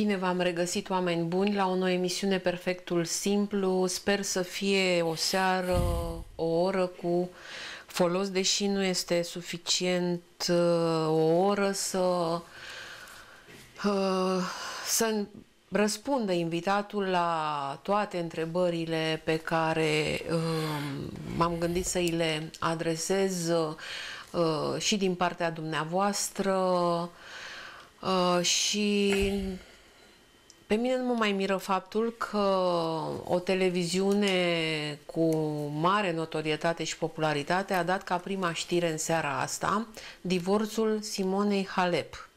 Bine v-am regăsit, oameni buni, la o nouă emisiune Perfectul Simplu. Sper să fie o seară, o oră cu folos, deși nu este suficient uh, o oră să, uh, să răspundă invitatul la toate întrebările pe care uh, m-am gândit să îi le adresez și din partea dumneavoastră și pe mine nu mă mai miră faptul că o televiziune cu mare notorietate și popularitate a dat ca prima știre în seara asta divorțul Simonei Halep.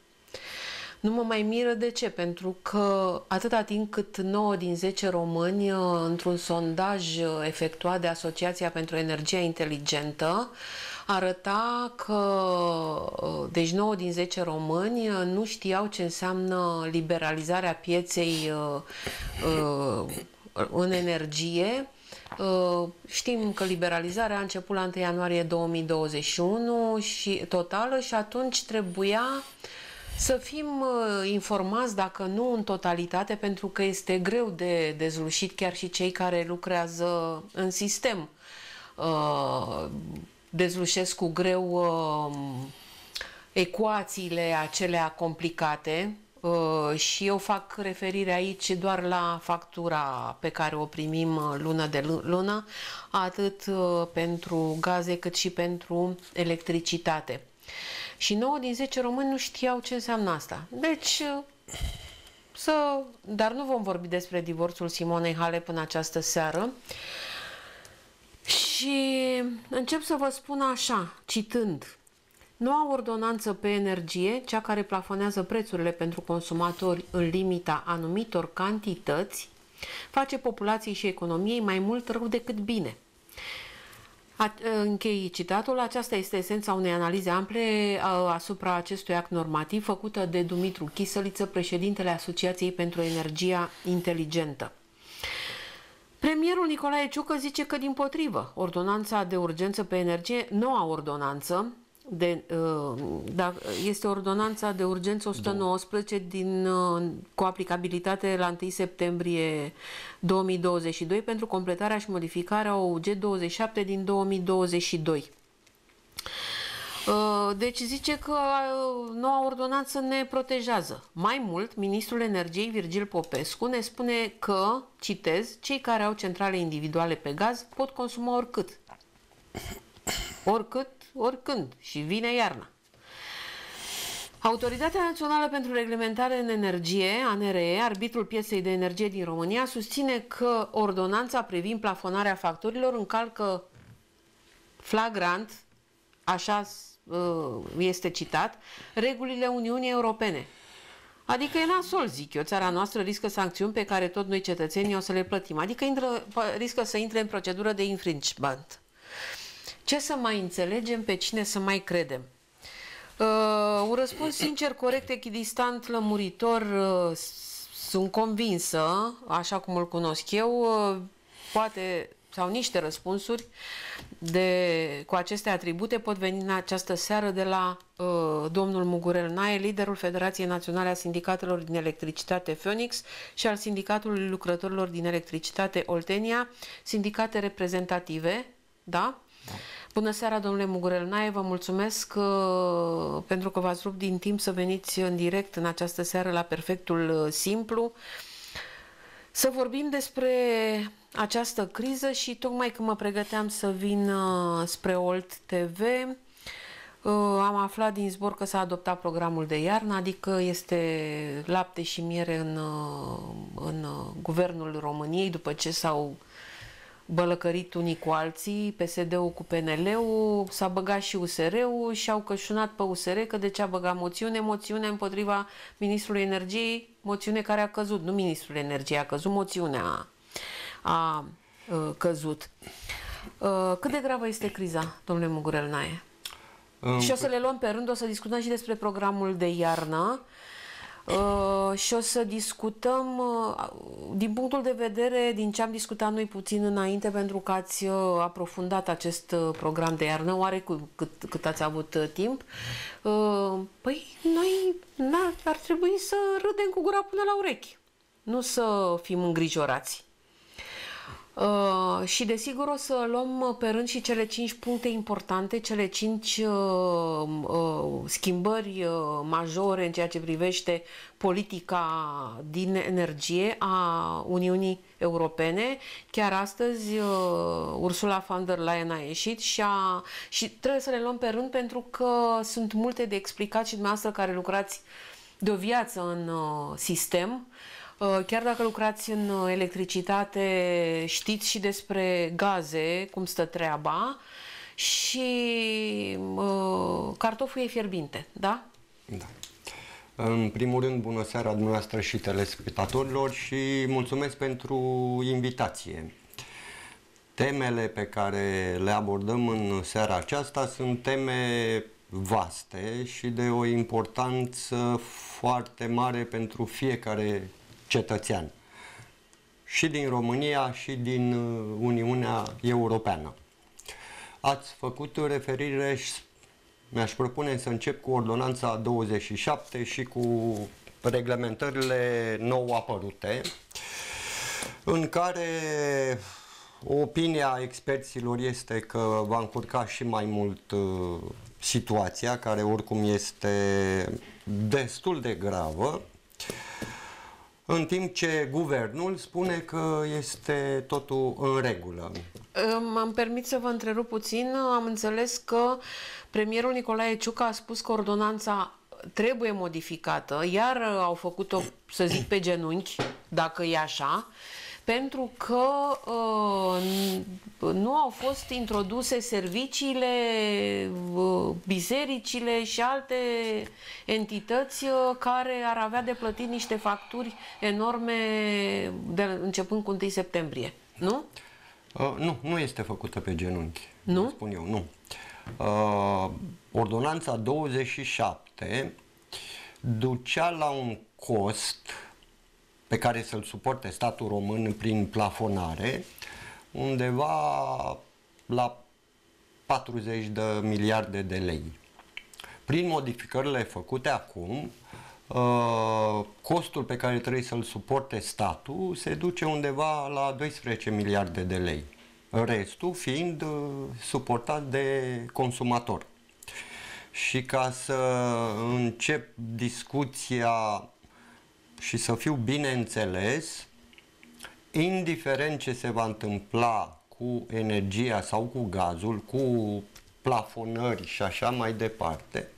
Nu mă mai miră de ce? Pentru că atâta timp cât 9 din 10 români, într-un sondaj efectuat de Asociația pentru Energia Inteligentă, arăta că deci 9 din 10 români nu știau ce înseamnă liberalizarea pieței uh, uh, în energie. Uh, știm că liberalizarea a început la 1 ianuarie 2021 și totală și atunci trebuia să fim informați, dacă nu în totalitate, pentru că este greu de dezlușit chiar și cei care lucrează în sistem dezlușesc cu greu uh, ecuațiile acelea complicate uh, și eu fac referire aici doar la factura pe care o primim uh, lună de lună, atât uh, pentru gaze cât și pentru electricitate. Și 9 din 10 români nu știau ce înseamnă asta. Deci, uh, să, dar nu vom vorbi despre divorțul Simonei Halep în această seară. Și încep să vă spun așa, citând. Noua ordonanță pe energie, cea care plafonează prețurile pentru consumatori în limita anumitor cantități, face populației și economiei mai mult rău decât bine. Închei citatul. Aceasta este esența unei analize ample asupra acestui act normativ făcută de Dumitru Chisăliță, președintele Asociației pentru Energia Inteligentă. Premierul Nicolae Ciucă zice că din potrivă, ordonanța de urgență pe energie, noua ordonanță, de, uh, da, este ordonanța de urgență 119 din, uh, cu aplicabilitate la 1 septembrie 2022 pentru completarea și modificarea OUG 27 din 2022. Uh, deci zice că uh, noua ordonanță ne protejează. Mai mult, ministrul energiei Virgil Popescu ne spune că, citez, cei care au centrale individuale pe gaz pot consuma oricât. Oricât, oricând. Și vine iarna. Autoritatea Națională pentru Reglementare în Energie, ANRE, arbitrul pieței de energie din România, susține că ordonanța privind plafonarea factorilor încalcă flagrant, așa Uh, este citat, regulile Uniunii Europene. Adică e nasol, zic eu, țara noastră riscă sancțiuni pe care tot noi cetățenii o să le plătim. Adică intră, riscă să intre în procedură de infringement. Ce să mai înțelegem, pe cine să mai credem? Uh, un răspuns sincer, corect, echidistant, lămuritor, uh, sunt convinsă, așa cum îl cunosc eu, uh, poate sau niște răspunsuri de, cu aceste atribute pot veni în această seară de la uh, domnul Mugurel Nae, liderul Federației Naționale a Sindicatelor din Electricitate Phoenix și al Sindicatului Lucrătorilor din Electricitate Oltenia, sindicate reprezentative, da? da. Bună seara, domnule Mugurel Nae, vă mulțumesc uh, pentru că v-ați rupt din timp să veniți în direct în această seară la Perfectul uh, Simplu. Să vorbim despre această criză și tocmai când mă pregăteam să vin uh, spre Olt TV, uh, am aflat din zbor că s-a adoptat programul de iarnă, adică este lapte și miere în, uh, în guvernul României după ce s-au bălăcărit unii cu alții, PSD-ul cu PNL-ul, s-a băgat și USR-ul și au cășunat pe USR că de ce a băgat moțiune, moțiune împotriva Ministrului Energiei, moțiune care a căzut, nu Ministrul Energiei, a căzut moțiunea a căzut. Cât de gravă este criza, domnule Mugurel Nae? Um, și o să le luăm pe rând, o să discutăm și despre programul de iarnă. Uh, și o să discutăm uh, din punctul de vedere din ce am discutat noi puțin înainte pentru că ați uh, aprofundat acest uh, program de iarnă, oare cu, cât, cât ați avut uh, timp. Uh, păi noi na, ar trebui să râdem cu gura până la urechi, nu să fim îngrijorați. Uh, și desigur o să luăm uh, pe rând și cele cinci puncte importante, cele cinci uh, uh, schimbări uh, majore în ceea ce privește politica din energie a Uniunii Europene. Chiar astăzi uh, Ursula von der Leyen a ieșit și, a, și trebuie să le luăm pe rând pentru că sunt multe de explicat și dumneavoastră care lucrați de o viață în uh, sistem. Uh, chiar dacă lucrați în uh, electricitate, știți și despre gaze, cum stă treaba, și uh, cartoful e fierbinte, da? Da. În primul rând, bună seara dumneavoastră și telespectatorilor și mulțumesc pentru invitație. Temele pe care le abordăm în seara aceasta sunt teme vaste și de o importanță foarte mare pentru fiecare cetățean și din România și din uh, Uniunea Europeană. Ați făcut referire și mi-aș propune să încep cu ordonanța 27 și cu reglementările nou apărute, în care opinia experților este că va încurca și mai mult uh, situația, care oricum este destul de gravă, în timp ce guvernul spune că este totul în regulă. M-am permis să vă întrerup puțin. Am înțeles că premierul Nicolae Ciucă a spus că ordonanța trebuie modificată, iar au făcut-o, să zic, pe genunchi, dacă e așa, pentru că uh, nu au fost introduse serviciile, uh, bisericile și alte entități uh, care ar avea de plătit niște facturi enorme de, începând cu 1 septembrie, nu? Uh, nu, nu este făcută pe genunchi, nu? spun eu, nu. Uh, ordonanța 27 ducea la un cost pe care să-l suporte statul român prin plafonare, undeva la 40 de miliarde de lei. Prin modificările făcute acum, uh, costul pe care trebuie să-l suporte statul se duce undeva la 12 miliarde de lei. Restul fiind uh, suportat de consumator. Și ca să încep discuția și să fiu bine înțeles, indiferent ce se va întâmpla cu energia sau cu gazul, cu plafonări și așa mai departe,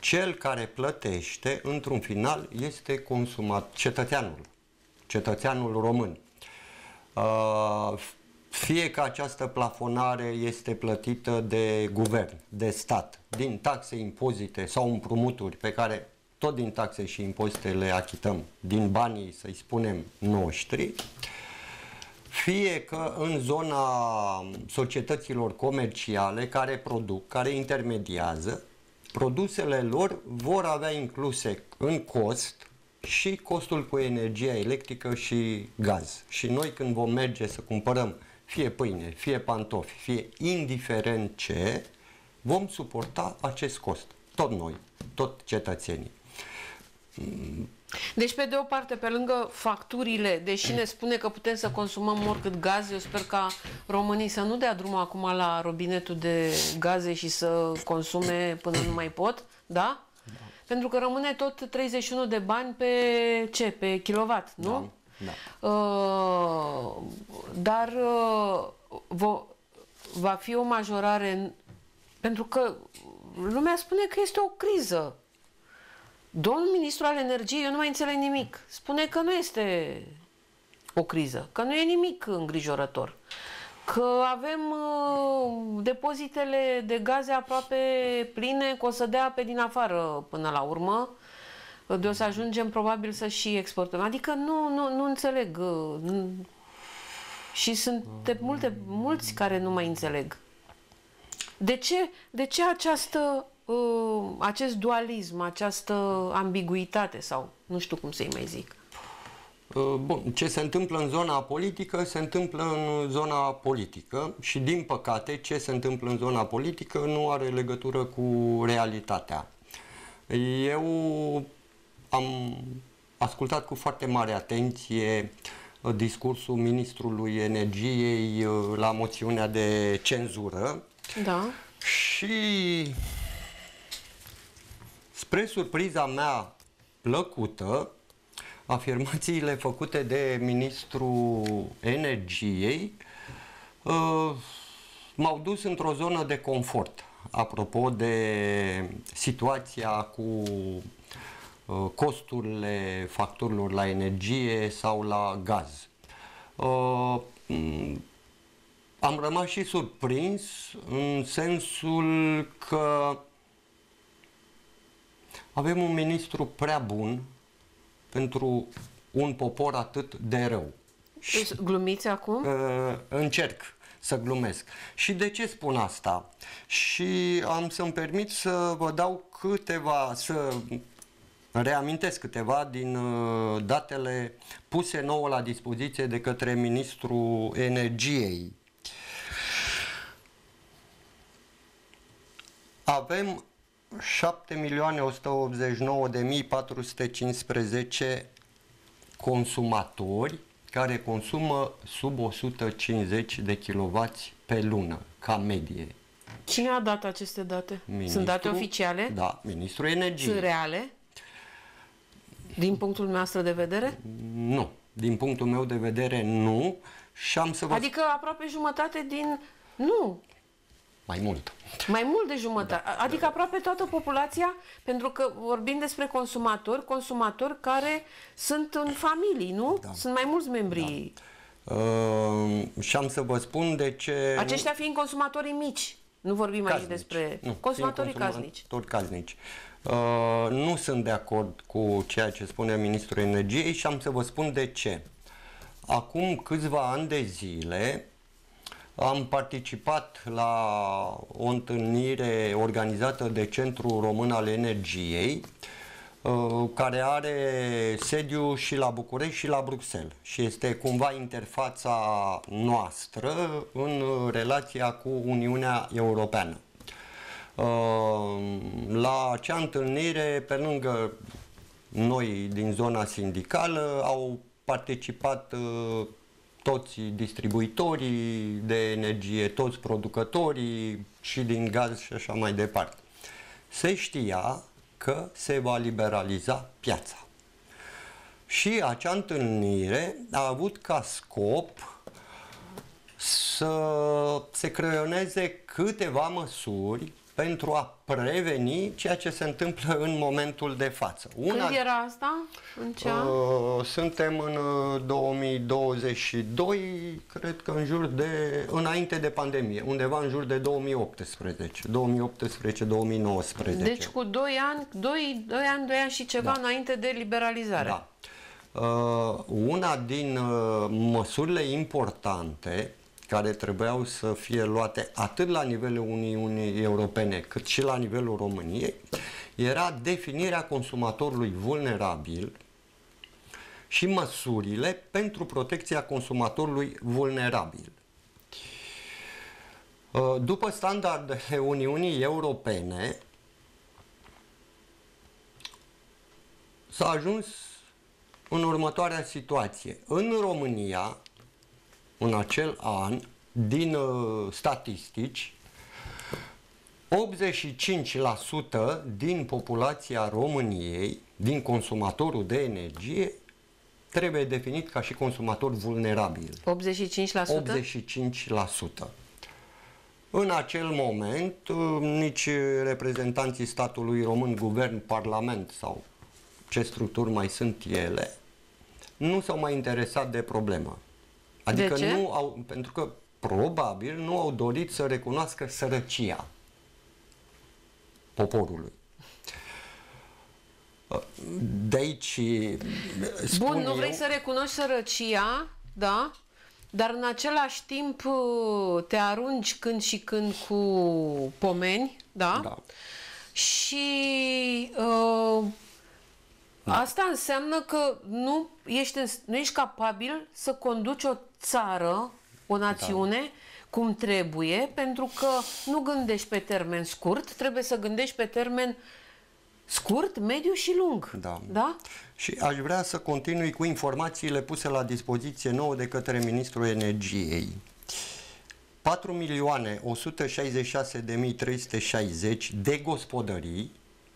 cel care plătește, într-un final, este consumat, cetățeanul, cetățeanul român. Uh, fie că această plafonare este plătită de guvern, de stat, din taxe, impozite sau împrumuturi pe care tot din taxe și impozite le achităm, din banii, să-i spunem, noștri, fie că în zona societăților comerciale care produc, care intermediază, produsele lor vor avea incluse în cost și costul cu energia electrică și gaz. Și noi când vom merge să cumpărăm fie pâine, fie pantofi, fie indiferent ce, vom suporta acest cost. Tot noi, tot cetățenii. Deci, pe de o parte, pe lângă facturile, deși ne spune că putem să consumăm oricât gaz, eu sper ca românii să nu dea drumul acum la robinetul de gaze și să consume până nu mai pot, da? da. Pentru că rămâne tot 31 de bani pe ce? Pe kilowatt, nu? Da. da. Uh, dar uh, va fi o majorare pentru că lumea spune că este o criză Domnul ministru al energiei, eu nu mai înțeleg nimic. Spune că nu este o criză, că nu e nimic îngrijorător, că avem uh, depozitele de gaze aproape pline, că o să dea pe din afară până la urmă, de o să ajungem probabil să și exportăm. Adică nu, nu, nu înțeleg. Uh, nu. Și sunt de multe, mulți care nu mai înțeleg. De ce, de ce această uh, acest dualism, această ambiguitate sau nu știu cum să-i mai zic. Uh, bun, ce se întâmplă în zona politică, se întâmplă în zona politică și, din păcate, ce se întâmplă în zona politică nu are legătură cu realitatea. Eu am ascultat cu foarte mare atenție uh, discursul ministrului energiei uh, la moțiunea de cenzură. Da. Și spre surpriza mea plăcută, afirmațiile făcute de ministrul energiei uh, m-au dus într-o zonă de confort. Apropo de situația cu uh, costurile facturilor la energie sau la gaz. Uh, am rămas și surprins în sensul că avem un ministru prea bun pentru un popor atât de rău. Și, Glumiți acum? Uh, încerc să glumesc. Și de ce spun asta? Și am să-mi permit să vă dau câteva, să reamintesc câteva din uh, datele puse nouă la dispoziție de către Ministrul Energiei. Avem 7.189.415 consumatori care consumă sub 150 de kW pe lună, ca medie. Cine a dat aceste date? Ministru, Sunt date oficiale? Da, Ministrul Energiei. Sunt reale? Din punctul nostru de vedere? Nu. Din punctul meu de vedere, nu. Și am să vă... Adică aproape jumătate din... Nu, mai mult. Mai mult de jumătate. Da. Adică aproape toată populația, pentru că vorbim despre consumatori, consumatori care sunt în familii, nu? Da. Sunt mai mulți membri. Da. Uh, și am să vă spun de ce... Aceștia fiind consumatorii mici. Nu vorbim casnici. aici despre nu, consumatorii casnici. Tot casnici. Uh, nu sunt de acord cu ceea ce spune Ministrul Energiei și am să vă spun de ce. Acum câțiva ani de zile, am participat la o întâlnire organizată de Centrul Român al Energiei, uh, care are sediu și la București și la Bruxelles și este cumva interfața noastră în relația cu Uniunea Europeană. Uh, la acea întâlnire, pe lângă noi din zona sindicală, au participat uh, toți distribuitorii de energie, toți producătorii și din gaz și așa mai departe. Se știa că se va liberaliza piața. Și acea întâlnire a avut ca scop să se creioneze câteva măsuri pentru a preveni ceea ce se întâmplă în momentul de față. Una, Când era asta? În ce an? Uh, suntem în 2022, uh, cred că în jur de, înainte de pandemie, undeva în jur de 2018, 2018-2019. Deci cu 2 ani, 2, 2 ani, 2 ani și ceva da. înainte de liberalizare. Da. Uh, una din uh, măsurile importante care trebuiau să fie luate atât la nivelul Uniunii Europene cât și la nivelul României era definirea consumatorului vulnerabil și măsurile pentru protecția consumatorului vulnerabil. Uh, după standardele Uniunii Europene, s-a ajuns în următoarea situație. În România, în acel an, din uh, statistici, 85% din populația României, din consumatorul de energie, trebuie definit ca și consumator vulnerabil. 85%? 85%. În acel moment, uh, nici reprezentanții statului român, guvern, parlament sau ce structuri mai sunt ele, nu s-au mai interesat de problemă. Adică de ce? nu au, pentru că probabil nu au dorit să recunoască sărăcia poporului. De aici Bun, nu eu, vrei să recunoști sărăcia, da? Dar în același timp te arunci când și când cu pomeni, da? da. Și uh, asta înseamnă că nu ești, în, nu ești capabil să conduci o țară, o națiune, da. cum trebuie, pentru că nu gândești pe termen scurt, trebuie să gândești pe termen scurt, mediu și lung. Da. da? Și aș vrea să continui cu informațiile puse la dispoziție nouă de către Ministrul Energiei. 4 milioane 166.360 de gospodării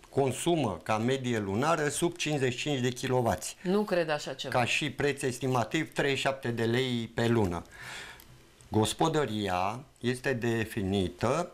consumă ca medie lunară sub 55 de kW. Nu cred așa ceva. Ca și preț estimativ 37 de lei pe lună. Gospodăria este definită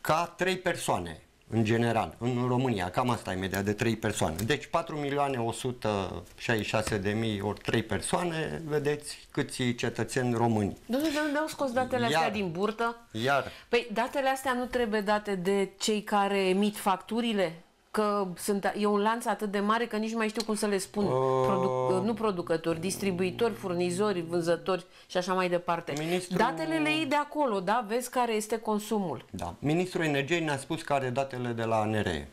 ca 3 persoane în general, în România, cam asta e media de 3 persoane. Deci 4 milioane 166 de mii ori 3 persoane, vedeți câți cetățeni români. Domnule, de unde au scos datele iar, astea din burtă? Iar. Păi datele astea nu trebuie date de cei care emit facturile? Că sunt, e un lanț atât de mare că nici nu mai știu cum să le spun. Uh... Produc, nu producători, distribuitori, furnizori, vânzători și așa mai departe. Ministrul... Datele le iei de acolo, da? Vezi care este consumul. Da. Ministrul Energiei ne-a spus că are datele de la ANRE.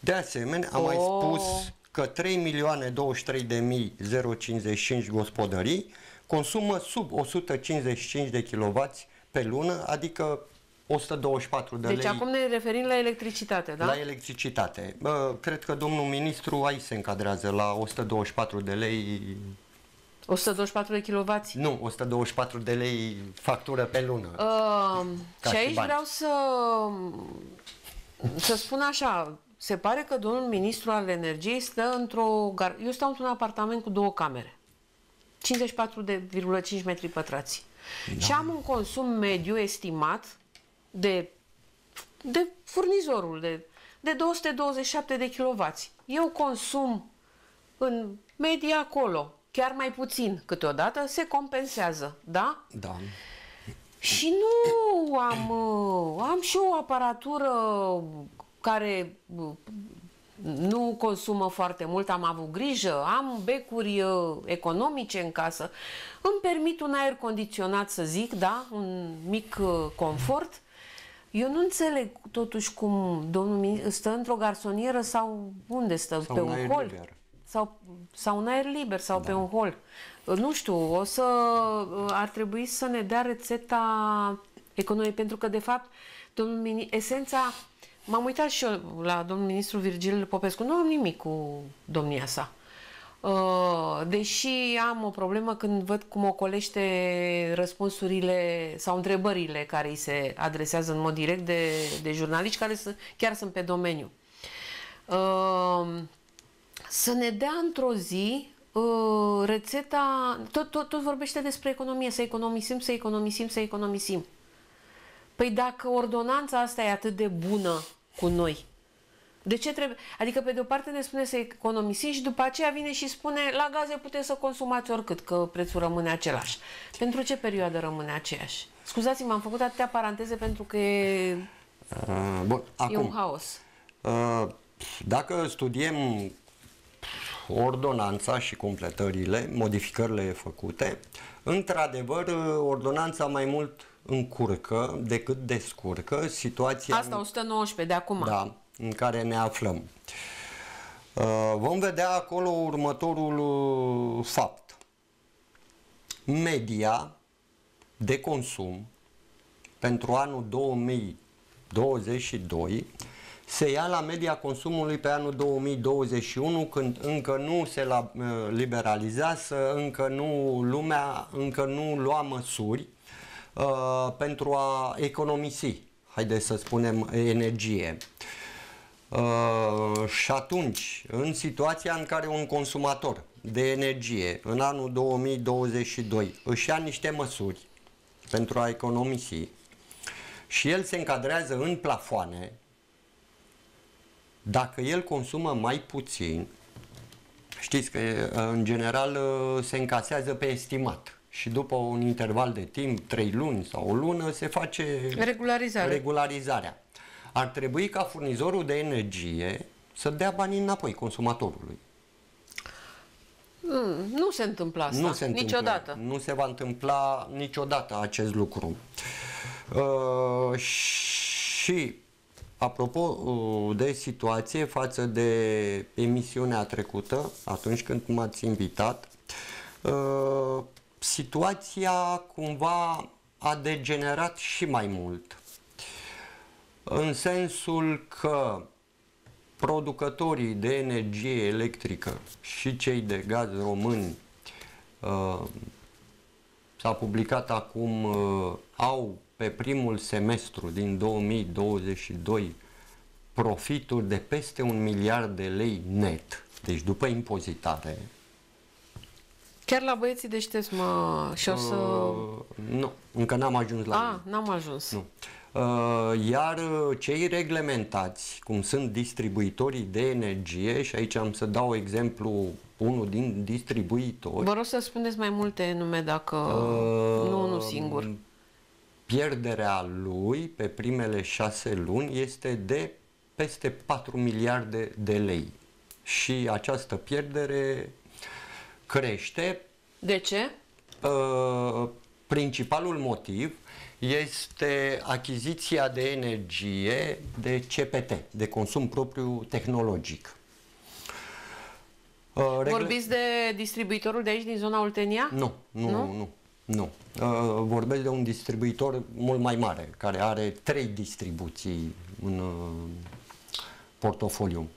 De asemenea, a oh. mai spus că 3 milioane 23 de mii 055 gospodării consumă sub 155 de kW pe lună, adică 124 de deci lei. Deci acum ne referim la electricitate, da? La electricitate. Bă, cred că domnul ministru aici se încadrează la 124 de lei 124 de kW? Nu, 124 de lei factură pe lună. Uh, și aici bani. vreau să, să spun așa, se pare că domnul ministru al energiei stă într-o... Eu stau într-un apartament cu două camere. 54,5 metri pătrați. Da. Și am un consum mediu estimat de, de furnizorul de, de 227 de kW. Eu consum în medie acolo, chiar mai puțin câteodată, se compensează, da? Da. Și nu am, am și o aparatură care nu consumă foarte mult, am avut grijă, am becuri uh, economice în casă, îmi permit un aer condiționat, să zic, da, un mic uh, confort eu nu înțeleg totuși cum domnul stă într-o garsonieră sau unde stă? Sau pe un hol? Liber. Sau, sau un aer liber sau da. pe un hol. Nu știu, o să ar trebui să ne dea rețeta economiei, pentru că de fapt domnul esența M-am uitat și eu la domnul ministru Virgil Popescu. Nu am nimic cu domnia sa. Uh, deși am o problemă când văd cum ocolește răspunsurile sau întrebările care îi se adresează în mod direct de, de jurnaliști care să, chiar sunt pe domeniu. Uh, să ne dea într-o zi uh, rețeta, tot, tot, tot vorbește despre economie, să economisim, să economisim, să economisim. Păi dacă ordonanța asta e atât de bună cu noi, de ce trebuie? Adică, pe de o parte ne spune să economisim și după aceea vine și spune la gaze puteți să consumați oricât, că prețul rămâne același. Pentru ce perioadă rămâne aceeași? Scuzați-mă, am făcut atâtea paranteze pentru că e, uh, bun, acum, e un haos. Uh, dacă studiem ordonanța și completările, modificările făcute, într-adevăr, ordonanța mai mult încurcă decât descurcă situația... Asta 119 de acum. Da, în care ne aflăm. Uh, vom vedea acolo următorul uh, fapt. Media de consum pentru anul 2022 se ia la media consumului pe anul 2021 când încă nu se uh, liberalizează, încă nu lumea încă nu lua măsuri uh, pentru a economisi, haideți să spunem, energie. Uh, și atunci, în situația în care un consumator de energie în anul 2022 își ia niște măsuri pentru a economisi și el se încadrează în plafoane, dacă el consumă mai puțin, știți că în general uh, se încasează pe estimat și după un interval de timp, 3 luni sau o lună, se face Regularizare. regularizarea ar trebui ca furnizorul de energie să dea banii înapoi consumatorului. Mm, nu se întâmplă asta. Nu se întâmplă, niciodată. Nu se va întâmpla niciodată acest lucru. Uh, și apropo uh, de situație față de emisiunea trecută, atunci când m-ați invitat, uh, situația cumva a degenerat și mai mult. În sensul că producătorii de energie electrică și cei de gaz români uh, s-a publicat acum, uh, au pe primul semestru din 2022 profituri de peste un miliard de lei net, deci după impozitare. Chiar la băieții deștepți mă... și o să... Uh, nu, încă n-am ajuns la Ah, n-am ajuns. Nu. Uh, iar uh, cei reglementați, cum sunt distribuitorii de energie, și aici am să dau exemplu unul din distribuitori. Vă rog să spuneți mai multe nume dacă uh, nu unul singur. Pierderea lui pe primele șase luni este de peste 4 miliarde de lei. Și această pierdere crește. De ce? Uh, principalul motiv este achiziția de energie de CPT, de consum propriu tehnologic. Uh, regle... Vorbiți de distribuitorul de aici, din zona Oltenia? Nu, nu, nu. nu. nu. Uh, vorbesc de un distribuitor mult mai mare, care are trei distribuții în uh, portofoliu.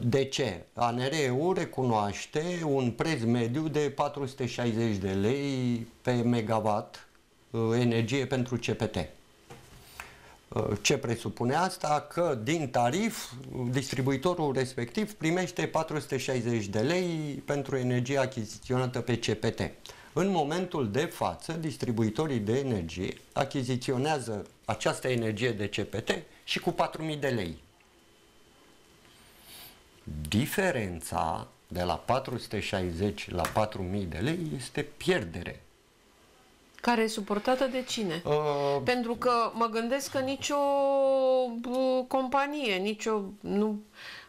De ce? ANRE-ul recunoaște un preț mediu de 460 de lei pe megawatt Uh, energie pentru CPT. Uh, ce presupune asta? Că din tarif distribuitorul respectiv primește 460 de lei pentru energie achiziționată pe CPT. În momentul de față, distribuitorii de energie achiziționează această energie de CPT și cu 4.000 de lei. Diferența de la 460 la 4.000 de lei este pierdere care e suportată de cine? Uh... Pentru că mă gândesc că nicio uh, companie, nicio nu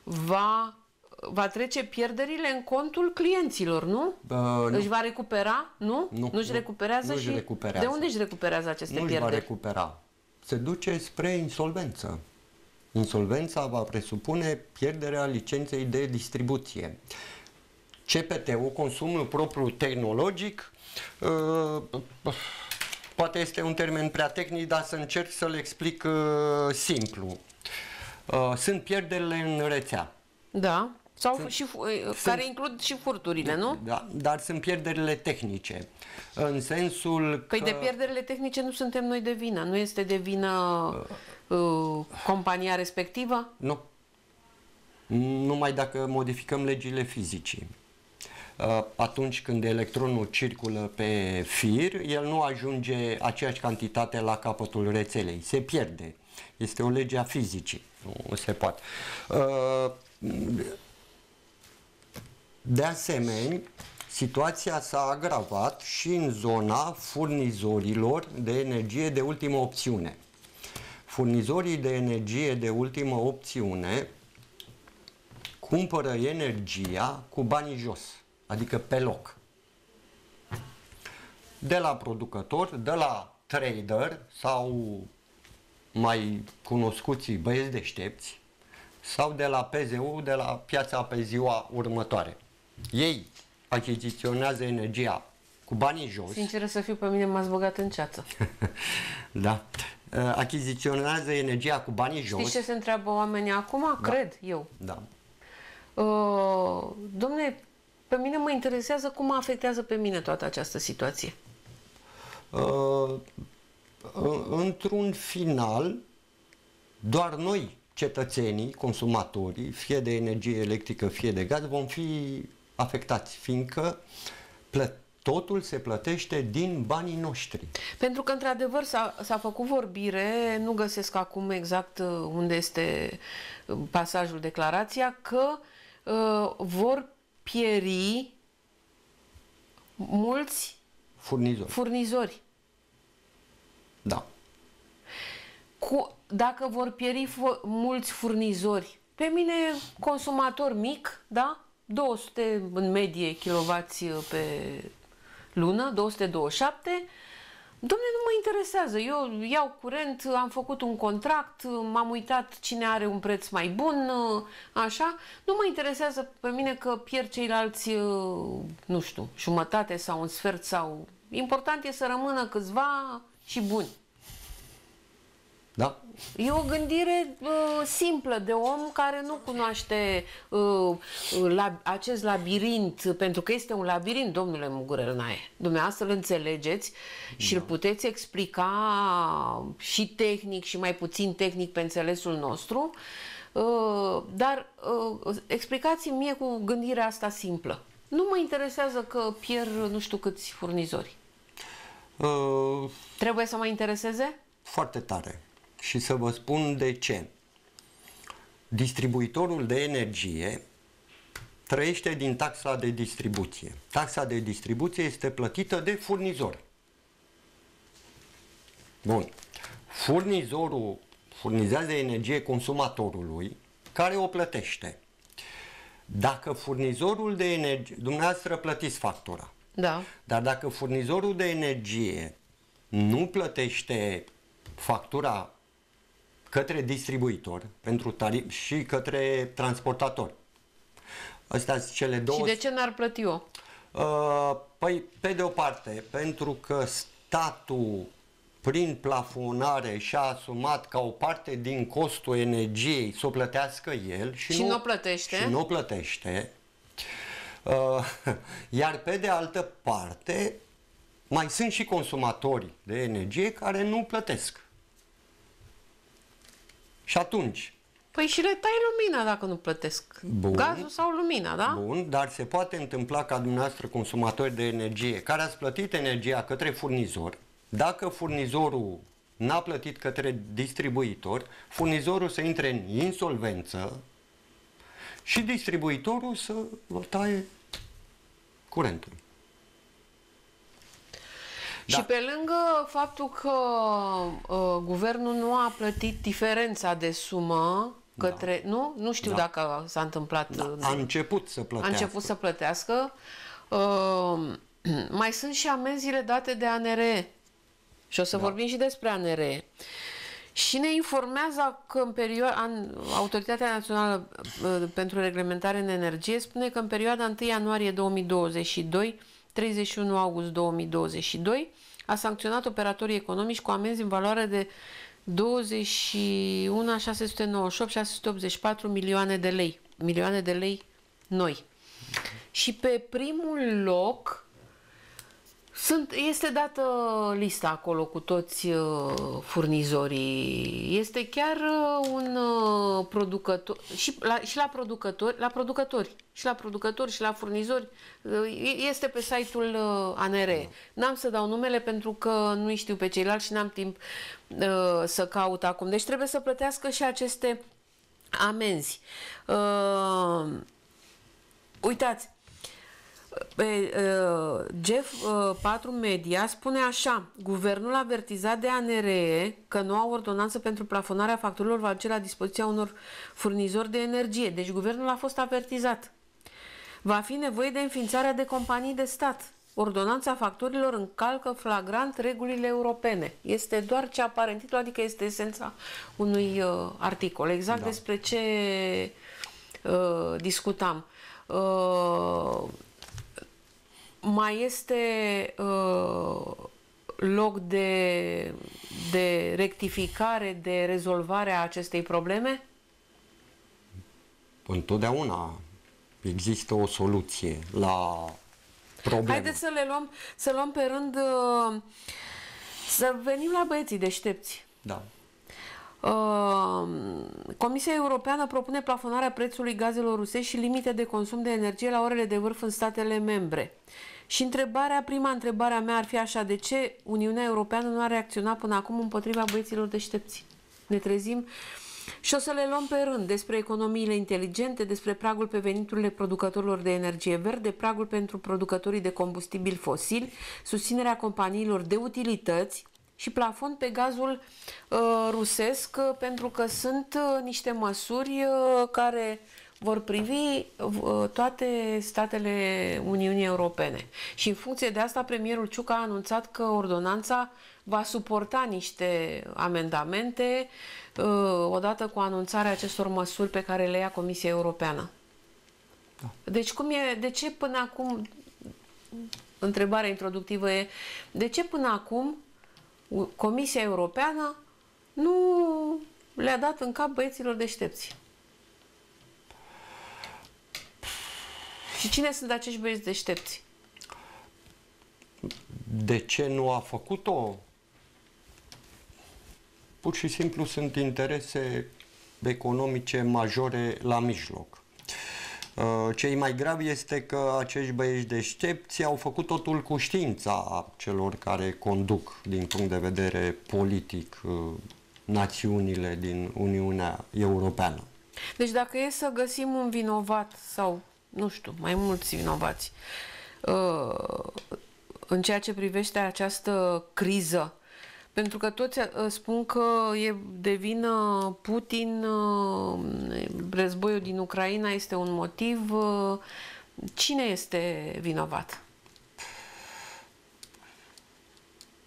va va trece pierderile în contul clienților, nu? Uh, nu. Își va recupera, nu? Nu. Nu-și recuperează nu și... recuperează. De unde își recuperează aceste nu pierderi? Nu va recupera. Se duce spre insolvență. Insolvența va presupune pierderea licenței de distribuție. CPT-ul, consumul propriu tehnologic, Uh, poate este un termen prea tehnic, dar să încerc să-l explic uh, simplu. Uh, sunt pierderile în rețea. Da. Sau sunt, și, care sunt, includ și furturile, nu? Da, dar sunt pierderile tehnice. În sensul Păi că... de pierderile tehnice nu suntem noi de vină. Nu este de vină uh, uh, compania respectivă? Nu. Numai dacă modificăm legile fizicii. Uh, atunci când electronul circulă pe fir, el nu ajunge aceeași cantitate la capătul rețelei, se pierde. Este o lege a fizicii, nu se poate. Uh, de asemenea, situația s-a agravat și în zona furnizorilor de energie de ultimă opțiune. Furnizorii de energie de ultimă opțiune cumpără energia cu banii jos adică pe loc. De la producător, de la trader sau mai cunoscuții băieți deștepți sau de la PZU, de la piața pe ziua următoare. Ei achiziționează energia cu banii jos. Sincer să fiu, pe mine m-ați băgat în ceață. da. Achiziționează energia cu banii jos. Știți ce se întreabă oamenii acum? Da. Cred eu. Da. Uh, domne, pe mine mă interesează cum mă afectează pe mine toată această situație. Uh, într-un final, doar noi, cetățenii, consumatorii, fie de energie electrică, fie de gaz, vom fi afectați, fiindcă plă- totul se plătește din banii noștri. Pentru că, într-adevăr, s-a, s-a făcut vorbire, nu găsesc acum exact uh, unde este uh, pasajul, declarația, că uh, vor pieri mulți furnizori. furnizori. Da. Cu, dacă vor pieri fo- mulți furnizori, pe mine, consumator mic, da? 200 în medie kW pe lună, 227, Domne, nu mă interesează. Eu iau curent, am făcut un contract, m-am uitat cine are un preț mai bun, așa. Nu mă interesează pe mine că pierd ceilalți, nu știu, jumătate sau un sfert sau... Important e să rămână câțiva și buni. Da. E o gândire uh, simplă de om care nu cunoaște uh, la, acest labirint, pentru că este un labirint, domnule Mugurănaie. Dumneavoastră îl înțelegeți da. și îl puteți explica și tehnic și mai puțin tehnic pe înțelesul nostru, uh, dar uh, explicați-mi mie cu gândirea asta simplă. Nu mă interesează că pierd nu știu câți furnizori. Uh... Trebuie să mă intereseze? Foarte tare și să vă spun de ce. Distribuitorul de energie trăiește din taxa de distribuție. Taxa de distribuție este plătită de furnizor. Bun. Furnizorul furnizează energie consumatorului care o plătește. Dacă furnizorul de energie, dumneavoastră plătiți factura. Da. Dar dacă furnizorul de energie nu plătește factura către distribuitor pentru tarif și către transportator. Astea sunt cele două. Și de ce n-ar plăti eu? Uh, păi, pe de o parte, pentru că statul prin plafonare și-a asumat ca o parte din costul energiei să o plătească el și, și nu, nu o plătește. Și nu o plătește. Uh, iar pe de altă parte, mai sunt și consumatori de energie care nu plătesc. Și atunci... Păi și le tai lumina dacă nu plătesc. Bun, Gazul sau lumina, da? Bun, dar se poate întâmpla ca dumneavoastră consumatori de energie care ați plătit energia către furnizor, dacă furnizorul n-a plătit către distribuitor, furnizorul să intre în insolvență și distribuitorul să vă taie curentul. Da. Și pe lângă faptul că uh, guvernul nu a plătit diferența de sumă către... Da. Nu? Nu știu da. dacă s-a întâmplat... Da. A început să plătească. A început să plătească. Uh, mai sunt și amenziile date de ANRE. Și o să da. vorbim și despre ANRE. Și ne informează că în perioada, Autoritatea Națională uh, pentru Reglementare în Energie spune că în perioada 1 ianuarie 2022 31 august 2022 a sancționat operatorii economici cu amenzi în valoare de 21 698 684 milioane de lei. Milioane de lei noi. Și pe primul loc sunt, este dată lista acolo cu toți uh, furnizorii. Este chiar uh, un uh, producător și la, și la producători, la producători, și la producători și la furnizori. Uh, este pe site-ul uh, ANRE. N-am să dau numele pentru că nu știu pe ceilalți și n-am timp uh, să caut acum. Deci trebuie să plătească și aceste amenzi. Uh, uitați, pe, uh, Jeff uh, 4 Media spune așa, guvernul a avertizat de ANRE că noua ordonanță pentru plafonarea facturilor va duce la dispoziția unor furnizori de energie. Deci guvernul a fost avertizat. Va fi nevoie de înființarea de companii de stat. Ordonanța facturilor încalcă flagrant regulile europene. Este doar ce apare în titlu, adică este esența unui uh, articol. Exact da. despre ce uh, discutam. Uh, mai este uh, loc de, de rectificare, de rezolvare a acestei probleme? Întotdeauna există o soluție la problemă. Haideți să le luăm, să luăm pe rând, uh, să venim la băieții deștepți. Da. Uh, Comisia Europeană propune plafonarea prețului gazelor rusești și limite de consum de energie la orele de vârf în statele membre. Și întrebarea, prima întrebare a mea ar fi așa, de ce Uniunea Europeană nu a reacționat până acum împotriva băieților deștepți? Ne trezim și o să le luăm pe rând despre economiile inteligente, despre pragul pe veniturile producătorilor de energie verde, pragul pentru producătorii de combustibili fosili, susținerea companiilor de utilități, și plafon pe gazul uh, rusesc uh, pentru că sunt uh, niște măsuri uh, care vor privi uh, toate statele Uniunii Europene. Și în funcție de asta, premierul Ciucă a anunțat că ordonanța va suporta niște amendamente uh, odată cu anunțarea acestor măsuri pe care le ia Comisia Europeană. Da. Deci cum e, de ce până acum, întrebarea introductivă e, de ce până acum Comisia Europeană nu le-a dat în cap băieților deștepți? Și cine sunt acești băieți deștepți? De ce nu a făcut-o? Pur și simplu sunt interese economice majore la mijloc. Uh, cei mai grav este că acești băieți deștepți au făcut totul cu știința celor care conduc din punct de vedere politic uh, națiunile din Uniunea Europeană. Deci dacă e să găsim un vinovat sau, nu știu, mai mulți vinovați uh, în ceea ce privește această criză, pentru că toți uh, spun că e de vină Putin, uh, războiul din Ucraina este un motiv. Cine este vinovat?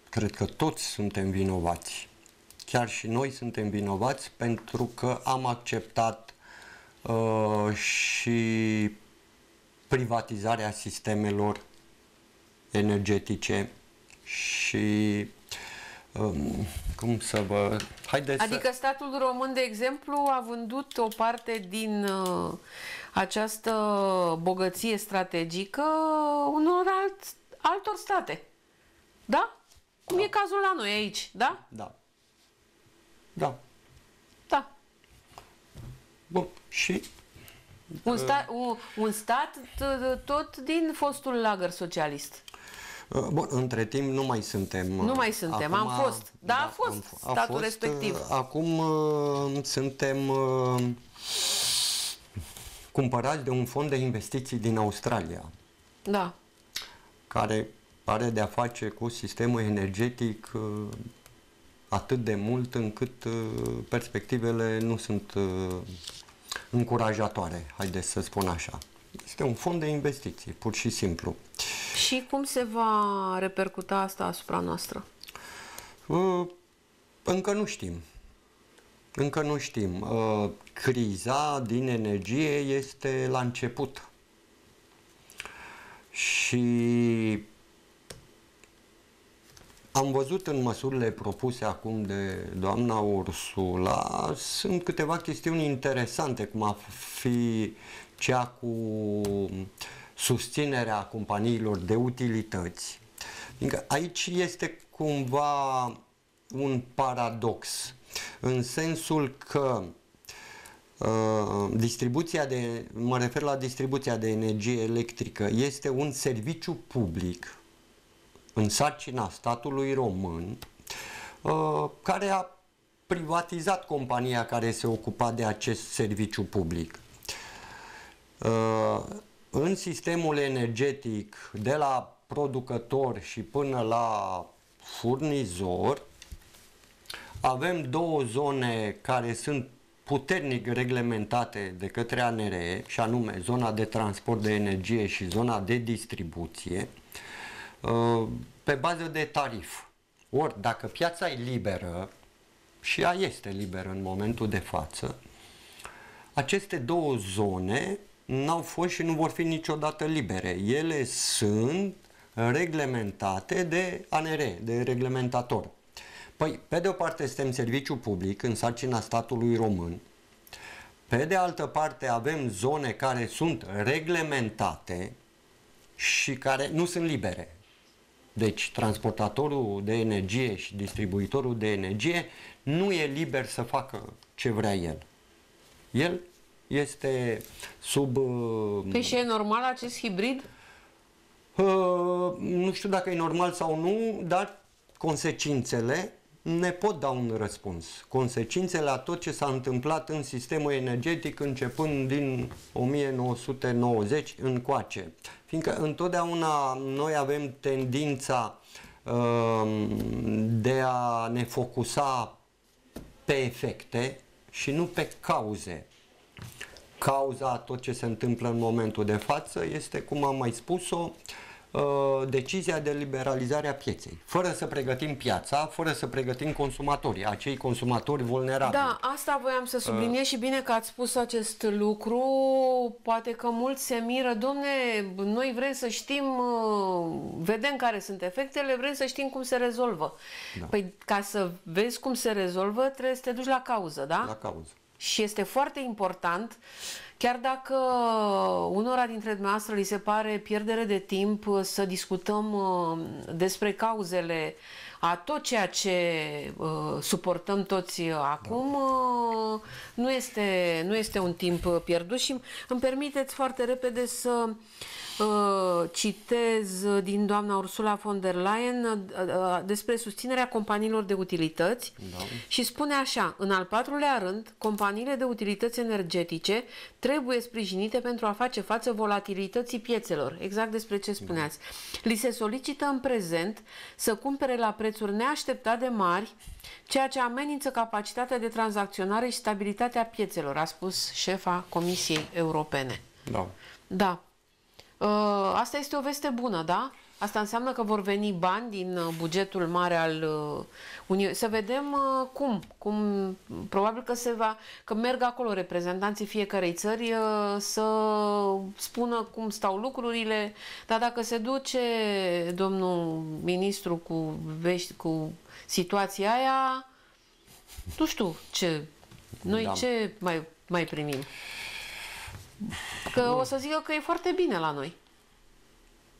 Cred că toți suntem vinovați chiar și noi suntem vinovați pentru că am acceptat uh, și privatizarea sistemelor energetice și um, cum să vă... Haideți adică să... statul român, de exemplu, a vândut o parte din uh, această bogăție strategică unor alt, altor state. Da? Cum da. e cazul la noi aici, da? Da. Da. Da. Bun, și... Un, sta, un, un stat tot din fostul lagăr socialist. Uh, bun, între timp nu mai suntem. Nu mai suntem, acum, am fost. Da, da a fost am, statul fost, respectiv. Uh, acum uh, suntem uh, cumpărați de un fond de investiții din Australia. Da. Care are de a face cu sistemul energetic uh, atât de mult încât uh, perspectivele nu sunt uh, încurajatoare, haideți să spun așa. Este un fond de investiții, pur și simplu. Și cum se va repercuta asta asupra noastră? Uh, încă nu știm. Încă nu știm. Criza din energie este la început. Și am văzut în măsurile propuse acum de doamna Ursula, sunt câteva chestiuni interesante, cum a fi cea cu susținerea companiilor de utilități. Adică aici este cumva un paradox, în sensul că Uh, distribuția de, mă refer la distribuția de energie electrică, este un serviciu public în sarcina statului român, uh, care a privatizat compania care se ocupa de acest serviciu public. Uh, în sistemul energetic, de la producător și până la furnizor, avem două zone care sunt puternic reglementate de către ANRE, și anume zona de transport de energie și zona de distribuție. Uh, pe bază de tarif. Ori, dacă piața e liberă, și ea este liberă în momentul de față, aceste două zone n-au fost și nu vor fi niciodată libere. Ele sunt reglementate de ANR, de reglementator. Păi, pe de o parte suntem serviciu public în sarcina statului român, pe de altă parte avem zone care sunt reglementate și care nu sunt libere. Deci transportatorul de energie și distribuitorul de energie nu e liber să facă ce vrea el. El este sub... Uh, păi și e normal acest hibrid? Uh, nu știu dacă e normal sau nu, dar consecințele ne pot da un răspuns. Consecințele la tot ce s-a întâmplat în sistemul energetic începând din 1990 încoace. Fiindcă întotdeauna noi avem tendința uh, de a ne focusa pe efecte și nu pe cauze. cauza tot ce se întâmplă în momentul de față este, cum am mai spus-o, uh, decizia de liberalizare a pieței, fără să pregătim piața, fără să pregătim consumatorii, acei consumatori vulnerabili. Da, asta voiam să subliniez uh. și bine că ați spus acest lucru. Poate că mulți se miră, domne, noi vrem să știm, uh, vedem care sunt efectele, vrem să știm cum se rezolvă. Da. Păi ca să vezi cum se rezolvă, trebuie să te duci la cauză, da? La cauză. Și este foarte important, chiar dacă unora dintre dumneavoastră li se pare pierdere de timp să discutăm uh, despre cauzele a tot ceea ce uh, suportăm toți acum, uh, nu, este, nu este un timp pierdut și îmi permiteți foarte repede să uh, Uh, citez din doamna Ursula von der Leyen uh, uh, despre susținerea companiilor de utilități da. și spune așa, în al patrulea rând, companiile de utilități energetice trebuie sprijinite pentru a face față volatilității piețelor, exact despre ce spuneați. Da. Li se solicită în prezent să cumpere la prețuri neașteptat de mari, ceea ce amenință capacitatea de tranzacționare și stabilitatea piețelor, a spus șefa Comisiei Europene. Da. Da. Uh, asta este o veste bună, da? Asta înseamnă că vor veni bani din uh, bugetul mare al uh, Uniunii. Să vedem cum, cum. Probabil că se va, că merg acolo reprezentanții fiecarei țări să spună cum stau lucrurile. Dar dacă se duce domnul ministru cu vești, cu situația aia, nu știu ce. Noi da. ce mai, mai primim? Că nu. o să zică că e foarte bine la noi.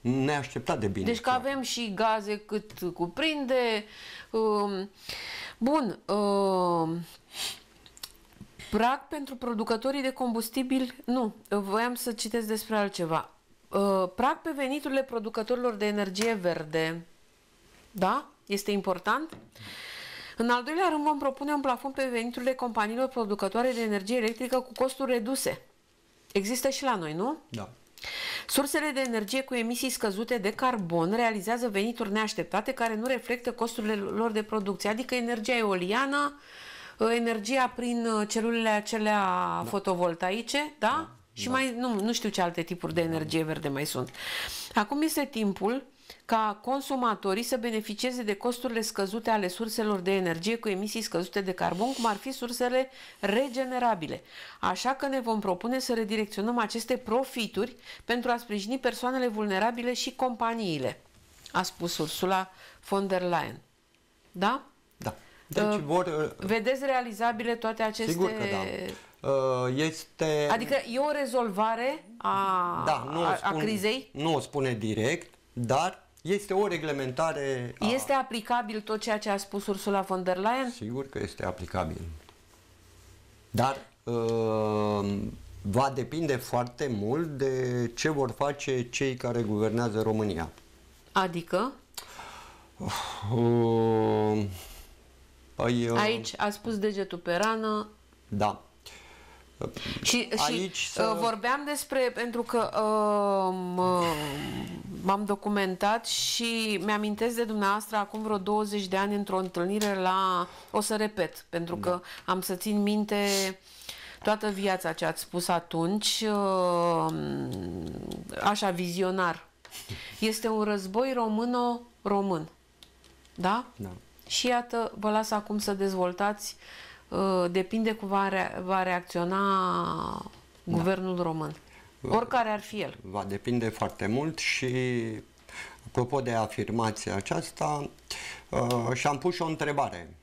Neașteptat de bine. Deci că avem și gaze cât cuprinde. Um, bun. Um, prag pentru producătorii de combustibil? Nu. Voiam să citesc despre altceva. Uh, prag pe veniturile producătorilor de energie verde. Da? Este important? În al doilea rând vom propune un plafon pe veniturile companiilor producătoare de energie electrică cu costuri reduse. Există și la noi, nu? Da. Sursele de energie cu emisii scăzute de carbon realizează venituri neașteptate care nu reflectă costurile lor de producție, adică energia eoliană, ă, energia prin ă, celulele acelea da. fotovoltaice, da? da. Și da. mai nu, nu știu ce alte tipuri de energie verde mai sunt. Acum este timpul ca consumatorii să beneficieze de costurile scăzute ale surselor de energie cu emisii scăzute de carbon, cum ar fi sursele regenerabile. Așa că ne vom propune să redirecționăm aceste profituri pentru a sprijini persoanele vulnerabile și companiile, a spus Ursula von der Leyen. Da? Da. Deci uh, vor... Uh, vedeți realizabile toate aceste... Sigur că da. Uh, este... Adică e o rezolvare a, da, nu a, spun, a crizei? Nu o spune direct, dar este o reglementare... A... Este aplicabil tot ceea ce a spus Ursula von der Leyen? Sigur că este aplicabil. Dar uh, va depinde foarte mult de ce vor face cei care guvernează România. Adică? Uh, păi, uh, Aici a spus degetul pe rană. Da. Și, Aici și să... vorbeam despre, pentru că uh, m-am documentat și mi-amintesc de dumneavoastră acum vreo 20 de ani într-o întâlnire la, o să repet, pentru da. că am să țin minte toată viața ce ați spus atunci, uh, așa, vizionar. Este un război româno-român. Da? Da. Și iată, vă las acum să dezvoltați Uh, depinde cum va, rea- va reacționa da. guvernul român. Oricare ar fi el. Va depinde foarte mult și apropo de afirmația aceasta, uh, și-am pus și o întrebare.